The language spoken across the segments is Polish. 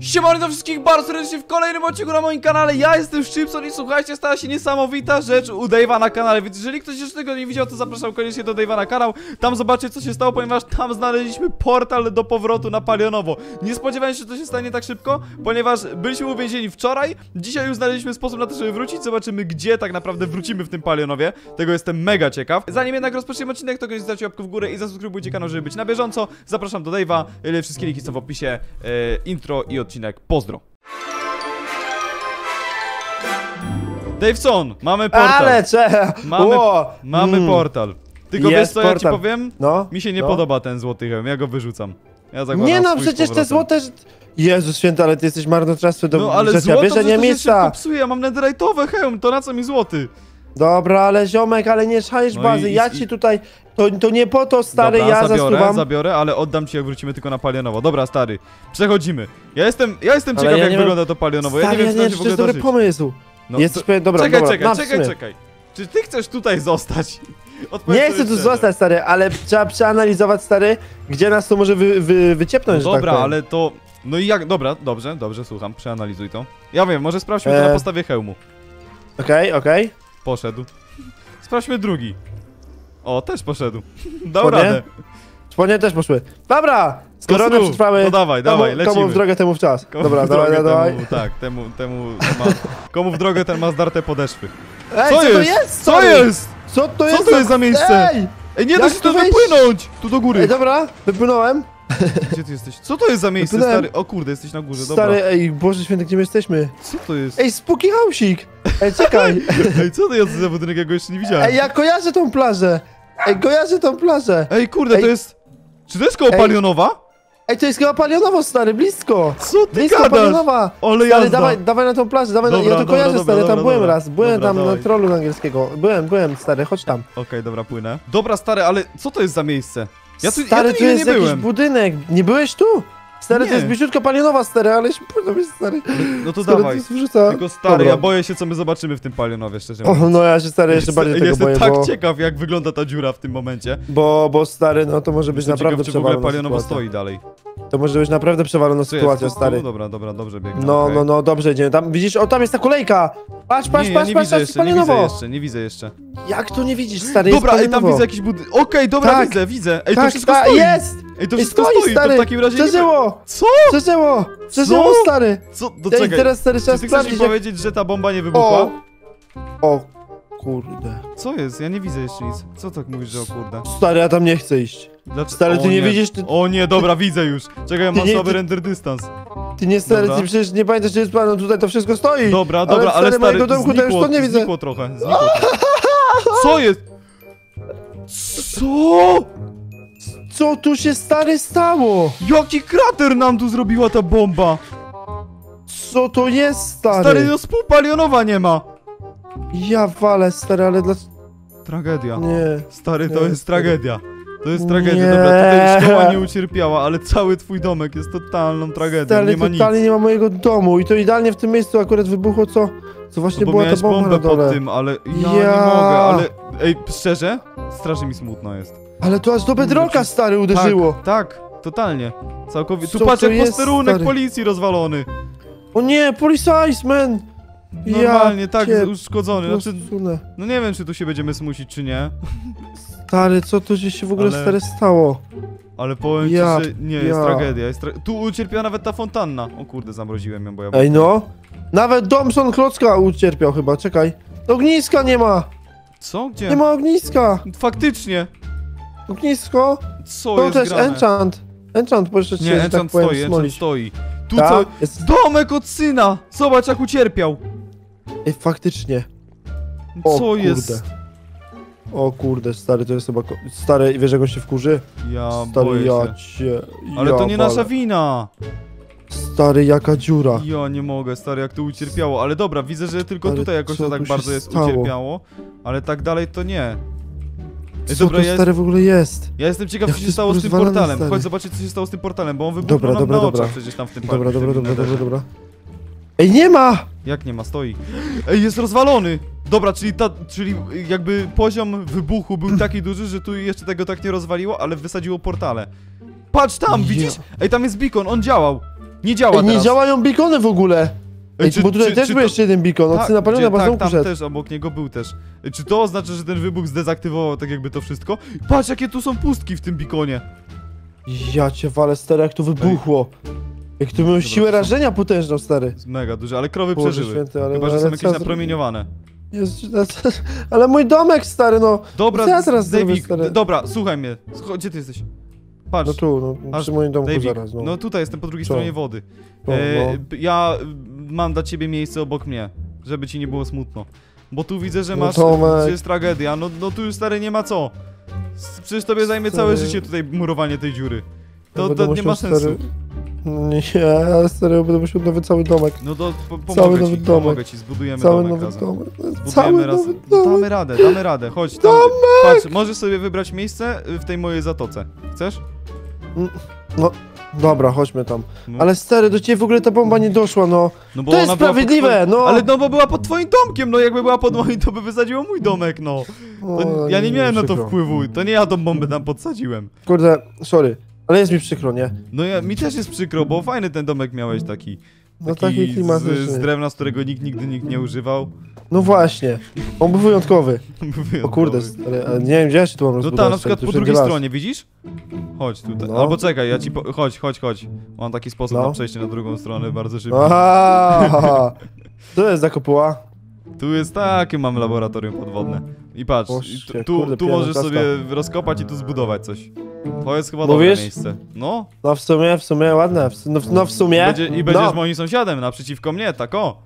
Siemano do wszystkich bardzo serdecznie w kolejnym odcinku na moim kanale, ja jestem Szczypson i słuchajcie, stała się niesamowita rzecz u Dave'a na kanale, więc jeżeli ktoś jeszcze tego nie widział, to zapraszam koniecznie do Dave'a na kanał, tam zobaczcie co się stało, ponieważ tam znaleźliśmy portal do powrotu na Palionowo. Nie spodziewałem się, że to się stanie tak szybko, ponieważ byliśmy uwięzieni wczoraj, dzisiaj już znaleźliśmy sposób na to, żeby wrócić, zobaczymy gdzie tak naprawdę wrócimy w tym Palionowie, tego jestem mega ciekaw. Zanim jednak rozpoczniemy odcinek, to koniecznie zostawcie łapkę w górę i zasubskrybujcie kanał, żeby być na bieżąco, zapraszam do Dave'a, wszystkie linki są w opisie, e, intro i odcinek, pozdro. Daveson, mamy portal. Ale cze... Mamy, mamy Mm. portal. Tylko Jest wiesz co ja ci powiem? No. Mi się nie no. podoba ten złoty hełm, ja go wyrzucam. Ja Nie no, przecież te złote... Jezus święty, ale ty jesteś marnotrawstwy do No ale że przecież nie miejsca. szybko psuje, ja mam netherite'owy hełm, to na co mi złoty? Dobra, ale ziomek, ale nie szajesz No bazy. i- ja i- ci tutaj... To, to nie po to, stary, Dobra, ja zabiorę, zasuwam. zabiorę, ale oddam ci jak wrócimy tylko na palionowo. Dobra, stary, przechodzimy. Ja jestem, ja jestem Ale ciekaw ja jak wiem- wygląda to palionowo, ja Stary, nie wiem czy ja nie czy to jest dobry pomysł. No, Jesteś to- pewien, dobra, Czekaj, dobra, czekaj, czekaj, czekaj. Czy ty chcesz tutaj zostać? Nie chcę tu zostać, stary, ale trzeba przeanalizować, stary, gdzie nas to może wy, wy, No wyciepnąć, że dobra, tak ale to... No i jak, dobra, dobrze, dobrze, słucham, przeanalizuj to. Ja wiem, może sprawdźmy to E. na podstawie hełmu. Okej, okej. Poszedł. Sprawdźmy drugi. O, też poszedł. Dał Spodnie? radę. Spodnie też poszły. Dobra, skoro one przetrwały... No dawaj, komu, dawaj, lecimy. Komu w drogę, temu w czas. Komu Dobra, w dawaj, drogę, dawaj. Temu, tak, temu, temu ma, Komu w drogę, ten ma zdarte podeszwy. Ej, Co co, to jest? jest? Co stary? jest? Co to Co jest? to jest za miejsce? Ej! Ej, nie da się tu wypłynąć! Tu do góry. Ej, dobra, wypłynąłem. Gdzie ty jesteś? Co to jest za miejsce, Wypłynąłem. stary? O kurde, jesteś na górze, Stary, dobra. ej, Boże święty, gdzie my jesteśmy? Co to jest? Ej, spooky hausik! Ej, czekaj! Ej, co to jest za budynek? Ja go jeszcze nie widziałem. Ej, ja kojarzę tą plażę! Ej, kojarzę tą plażę! Ej, kurde, to Ej. jest... Czy to jest koło Ej. Palionowa? Ej, to jest chyba Palionowo, stary, blisko! Co ty Blisko gadasz? Palionowa! Ale Stary, jazda. dawaj, dawaj na tą plażę, dawaj Dobra, na... Ja to dobra, kojarzę, dobra, stary, dobra, tam byłem raz, byłem tam dawaj. na trollu angielskiego. Byłem, byłem, stary, chodź tam. Okej, dobra, płynę. Dobra, stary, ale co to jest za miejsce? Ja tu, stary, ja tu tu nigdy jest nie jakiś byłem. budynek. Nie byłeś tu? Stary, Nie. to jest bliziutko Palionowa, stary, ale się płynął, stary. No to Stary, dawaj. to wrzuca. Tylko stary, Dobra. ja boję się co my zobaczymy w tym Palionowie, szczerze O, mówiąc. no ja się, stary, jeszcze Jestem- bardziej tego Jestem boję, tak bo... ciekaw, jak wygląda ta dziura w tym momencie. Bo, bo stary, no to może być Jestem naprawdę ciekaw, czy w ogóle Palionowo sytuacja. stoi dalej. To może być naprawdę przewalona Co jest? sytuacja, Tu, tu? stary. Dobra, dobra, dobrze biegnę. No, okej. no, no, dobrze idziemy. Tam widzisz, o tam jest ta kolejka! Patrz, patrz, nie, ja patrz, nie patrz, widzę patrz, jeszcze, nie widzę jeszcze, nie widzę jeszcze. Jak to nie widzisz, stary? Dobra, jest ej, tam widzę jakiś budynek. Okej, dobra, Tak. widzę, widzę. Ej, to Tak, wszystko tak, stoi. jest! Ej, to Ej, wszystko stoi, stoi, stary! to w takim razie nie... Przeżyło! Co? Przeżyło! Przeżyło, Co? stary! Co? To Ej, czekaj. teraz, stary, trzeba Czy ty chcesz mi sprawdzić, jak... powiedzieć, że ta bomba nie wybuchła? O! O, kurde. Co jest? Ja nie widzę jeszcze nic. Co tak mówisz, że o kurde? Stary, ja tam nie chcę iść. Dlaczego? Stary, ty nie widzisz, ty- O nie, dobra, widzę już. Czekaj, ja mam nie- słaby ty- render dystans. Ty nie, stary, Dobra. ty przecież nie pamiętasz, gdzie jest plan, no tutaj to wszystko stoi! Dobra, Ale dobra, ale stary, stary, mojego domku to już znikło, to nie widzę. znikło trochę, znikło trochę. Co jest? Co? Co tu się, stary, stało? Jaki krater nam tu zrobiła ta bomba? Co to jest, stary? Stary, no spółpalionowa nie ma. Ja walę, stary, ale dla... Tragedia. Nie. Stary, to Nie, jest stary. tragedia. To jest tragedia, Nie. dobra, tutaj szkoła nie ucierpiała, ale cały twój domek jest totalną tragedią, Stary, nie ma nic. totalnie nie ma mojego domu i to idealnie w tym miejscu akurat wybuchło, co... Co właśnie No była ta bomba na bombę dole. pod tym, ale ja, Ja. nie mogę, ale... Ej, szczerze? Strasznie mi smutno jest. Ale to aż do bedroka, stary, uderzyło. Tak, tak, totalnie. Całkowicie. Co Tu patrz jak posterunek stary? policji rozwalony. O nie, police ice, man! Normalnie, tak, cię uszkodzony. Znaczy, no nie wiem, czy tu się będziemy smucić, czy nie. Stary, co tu się w ogóle, Ale- stary, stało? Ale powiem Ja- ci, że nie, jest ja. tragedia. Jest tra... Tu ucierpiała nawet ta fontanna. O kurde, zamroziłem ją, bo ja... Ej, no. Nawet Domson Klocka ucierpiał chyba, czekaj. Ogniska nie ma! Co? Gdzie? Nie ma ogniska! Faktycznie! Ognisko! Co To jest też grane? enchant. Enchant poszedł się, Nie, że enchant tak stoi, enchant stoi. Tu Ta? co? Jest... Domek od syna! Zobacz jak ucierpiał! Ej, faktycznie. O, Co kurde. jest? O kurde, stary, to jest chyba... ko- Stary, wiesz jak on się wkurzy? Ja Stary, boję ja się. cię... Ale ja to nie walę. nasza wina! Stary, jaka dziura. Ja nie mogę, stary, jak to ucierpiało. Ale dobra, widzę, że tylko tutaj jakoś to tak tu bardzo jest stało? ucierpiało. Ale tak dalej to nie. Co dobra, to, ja, stary, w ogóle jest? ja jestem ciekaw, Jak co się stało z tym portalem. stary. Chodź zobaczyć, co się stało z tym portalem, bo on wybuchnął Dobra, dobra, na dobra. oczach przecież tam w tym Dobra, w dobra, dobra, dobra, netherze. dobra. Ej, nie ma! Jak nie ma, stoi. Ej, jest rozwalony! Dobra, czyli, ta, czyli jakby poziom wybuchu był taki duży, że tu jeszcze tego tak nie rozwaliło, ale wysadziło portale. Patrz tam, widzisz? Ej, tam jest beacon, on działał. Nie działa Ej, nie teraz. działają beacony w ogóle. Ej, czy- bo tutaj czy- też czy był to- jeszcze jeden beacon, Tak, syna paliona gdzie- chyba tak, tam szedł. też obok niego był też. Czy to oznacza, że ten wybuch zdezaktywował tak jakby to wszystko? Patrz, jakie tu są pustki w tym bikonie. Ja cię walę, stary, jak to wybuchło. Jak to miał siłę rażenia potężną, stary. Jest mega duże, ale krowy Boże przeżyły. święty, ale... Chyba, że ale są jakieś napromieniowane. Ale mój domek, stary, no. Dobra, Co ja teraz Davik, stary? dobra, słuchaj mnie. Słuchaj, gdzie ty jesteś? Patrz, No tu, no, przy moim domku Davik, zaraz, no. no tutaj jestem po drugiej Co? stronie wody. No, E, no. ja mam dla ciebie miejsce obok mnie, żeby ci nie było smutno. Bo tu widzę, że No masz, Tomek. że jest tragedia, no, no tu już stary nie ma co. Przecież tobie zajmie całe Stary. życie tutaj murowanie tej dziury. To, to nie ma sensu. Stary... Nie, ja będę musiał nowy cały domek. No to po, Cały pomogę nowy ci, domek. pomogę ci, zbudujemy Cały domek nowy razem. domek. Zbudujemy Cały raz. nowy No, domek. damy radę, damy radę, chodź tam. Patrz, możesz sobie wybrać miejsce w tej mojej zatoce. Chcesz? Dobra, chodźmy tam. No. Ale stary, do ciebie w ogóle ta bomba nie doszła, no. No bo To jest sprawiedliwe, twoim- no. Ale no bo była pod twoim domkiem, no jakby była pod moim, to by wysadziło mój domek, no. To, O, ja nie miałem na to wpływu, to nie ja tą bombę tam podsadziłem. Kurde, sorry. Ale jest mi przykro, nie? No ja, mi też jest przykro, bo fajny ten domek miałeś taki. No taki taki z, klimatyczny. z drewna, z którego nikt nigdy nikt nie używał. No właśnie. On był wyjątkowy. O Wyjątkowy. kurde, stary, ale nie wiem, gdzie ja się tu mam No rozbudować. ta, na przykład po drugiej stronie, widzisz? Chodź tutaj. No. Albo czekaj, ja ci po... Chodź, chodź, chodź. Mam taki sposób No. na przejście na drugą stronę, bardzo szybko. Aha! To jest za kopuła. Tu jest takie mam laboratorium podwodne. I patrz, O, i tu, tu, kurde, możesz sobie rozkopać i tu zbudować coś. To jest chyba dobre Mówisz? miejsce. No. No w sumie, w sumie ładne. W, no, w- no w sumie. Będzie, I będziesz no, moim sąsiadem naprzeciwko mnie, tak o.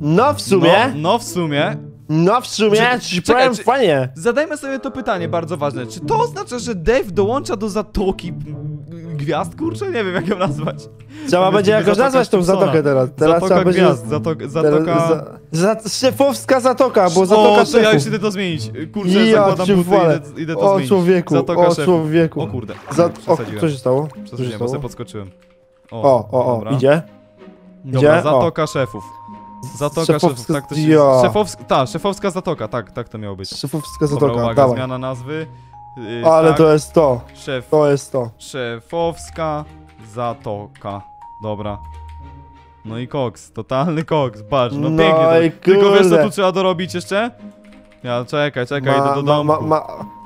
no w sumie. No, no w sumie. No w sumie. Czekaj, Ci czekaj, powiem czy- fajnie. Zadajmy sobie to pytanie bardzo ważne. Czy to oznacza, że Dave dołącza do zatoki gwiazd? Kurczę, nie wiem jak ją nazwać. Trzeba będzie będzie jakoś zatoka nazwać tą Simpsona. zatokę teraz. Teraz Zatoka trzeba będzie. gwiazd, zatok, zatoka... Za, za, szefowska zatoka, bo zatoka o, ja szefów. już idę to zmienić. Kurczę, Ja zakładam buty, idę, idę to O zmienić. człowieku, Zatoka o szefów. człowieku. O kurde, Za, o, co się stało? Przesadziłem, bo sobie podskoczyłem. O, o, o, dobra. idzie? Dobra, Gdzie? zatoka szefów. Zatoka szefów, Szefowska tak to się... ja. Szefowska, ta, szefowska zatoka, tak, tak to miało być. Szefowska Dobra, zatoka, uwaga, dawaj. zmiana nazwy. Yy, Ale tak, to jest to, Szef, to jest to. szefowska zatoka. Dobra. No i koks, totalny koks, patrz, no, No pięknie. i To, tylko wiesz co kurde. tu trzeba dorobić jeszcze? Ja, czekaj, czekaj, idę do domu. ma, ma,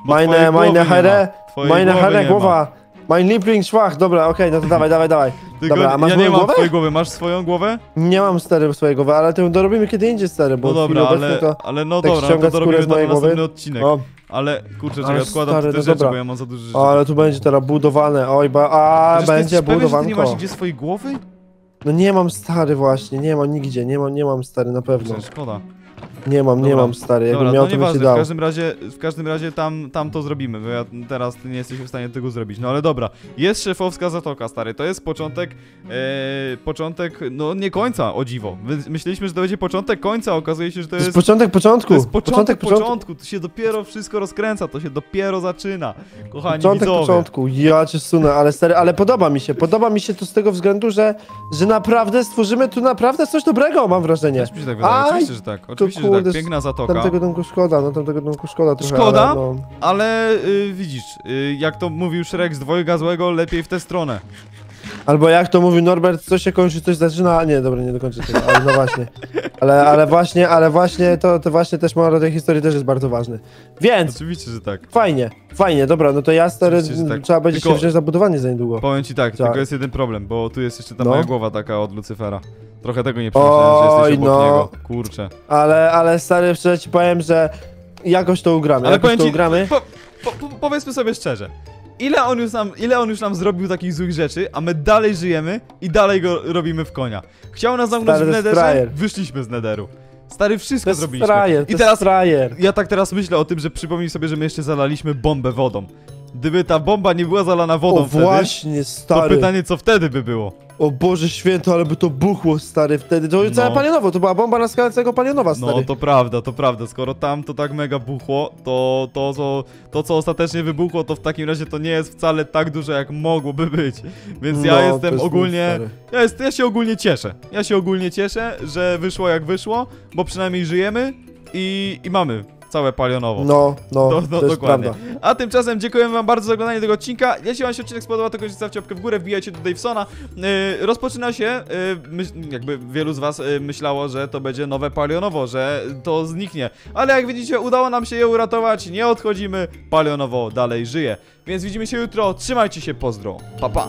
Bo meine, meine ma. Herre, Twojej meine głowy Herre, nie ma. głowa. Mein Lieblingsschwach, dobra, okej, no to dawaj, dawaj, dawaj. Tylko Dobra, a masz ja nie moją mam głowę? twojej głowy, masz swoją głowę? Nie mam stary swojej głowy, ale to dorobimy kiedy indziej stary, bo No w chwili dobra, obecnej ale, to... ale no tak dobra, no to skórę dorobimy z na mojej następny odcinek. O, Ale kurczę, czekaj, odkładam stary, te no rzeczy, dobra. bo ja mam za dużo rzeczy. ale tu będzie teraz budowane, oj, ba, a ty będzie pewien, że ty nie masz budowanko. gdzie swojej głowy? No nie mam stary właśnie, nie mam nigdzie, nie mam, nie mam stary na pewno. Kurczę, szkoda. Nie mam, nie Dobra. mam stary, jakbym Dobra, miał to to bym ci nieważne, w dał. każdym razie, w każdym razie tam, tam to zrobimy, bo ja teraz nie jesteś w stanie tego zrobić. No ale dobra, jest szefowska zatoka, stary, to jest początek, e, początek, no nie końca, o dziwo. My, myśleliśmy, że to będzie początek końca, okazuje się, że to To jest jest... początek początku, To jest początek początku. to się dopiero wszystko rozkręca, to się dopiero zaczyna. Kochani Początek widzowie. początku, ja cię sunę, ale stary, ale podoba mi się, podoba mi się to z tego względu, że, że naprawdę stworzymy tu naprawdę coś dobrego, mam wrażenie. Też mi się tak wydaje, Aj, oczywiście, że tak, oczywiście, że kurde, tak, piękna zatoka. Tamtego domku szkoda, no tamtego domku szkoda trochę, Szkoda? ale no... Ale y, widzisz, y, jak to mówił Shrek z dwojga złego, lepiej w tę stronę. Albo jak to mówi Norbert, coś się kończy, coś zaczyna, nie, dobra, nie dokończę tego, ale no właśnie. Ale, ale właśnie, ale właśnie, to, to właśnie też moral tej historii też jest bardzo ważny. Więc, Oczywiście, że tak. fajnie, fajnie, dobra, no to ja stary, Oczywiście, że tak. trzeba będzie Tylko- się wziąć za budowanie za niedługo. Powiem ci tak, Tak. tylko jest jeden problem, bo tu jest jeszcze ta No. moja głowa taka od Lucyfera. Trochę tego nie przemyślałem, że Oj, jesteś obok no. niego. Kurczę. Ale, ale stary, szczerze ci powiem, że jakoś to ugramy, Ale jakoś powiem to ci, ugramy. po, po, po, powiedzmy sobie szczerze. Ile on, już nam, ile on już nam zrobił takich złych rzeczy, a my dalej żyjemy i dalej go robimy w konia. Chciał nas zamknąć Stary, w nederze, wyszliśmy z nederu. Stary, wszystko zrobiliśmy. frajer, I teraz frajer. Ja tak teraz myślę o tym, że przypomnij sobie, że my jeszcze zalaliśmy bombę wodą. Gdyby ta bomba nie była zalana wodą O wtedy, właśnie, to stary. pytanie co wtedy by było? O Boże święto, ale by to buchło, stary, wtedy. To No. całe palionowo, to była bomba na skalę całego palionowa, stary. No to prawda, to prawda. Skoro tam to tak mega buchło, to to, co, to co ostatecznie wybuchło, to w takim razie to nie jest wcale tak duże, jak mogłoby być. Więc ja No, to jestem jest ogólnie. Ja, jest, ja się ogólnie cieszę. Ja się ogólnie cieszę, że wyszło jak wyszło, bo przynajmniej żyjemy i, i mamy całe palionowo. No, no, To- to, dokładnie. prawda. A tymczasem dziękujemy wam bardzo za oglądanie tego odcinka. Jeśli wam się odcinek spodobał, to koniecznie zostawcie łapkę w górę, wbijajcie do Davesona. Yy, rozpoczyna się, yy, jakby wielu z was yy, myślało, że to będzie nowe palionowo, że to zniknie. Ale jak widzicie, udało nam się je uratować, nie odchodzimy, palionowo dalej żyje. Więc widzimy się jutro, trzymajcie się, pozdro, pa pa.